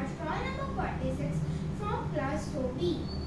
class stall number 46 from class 4B.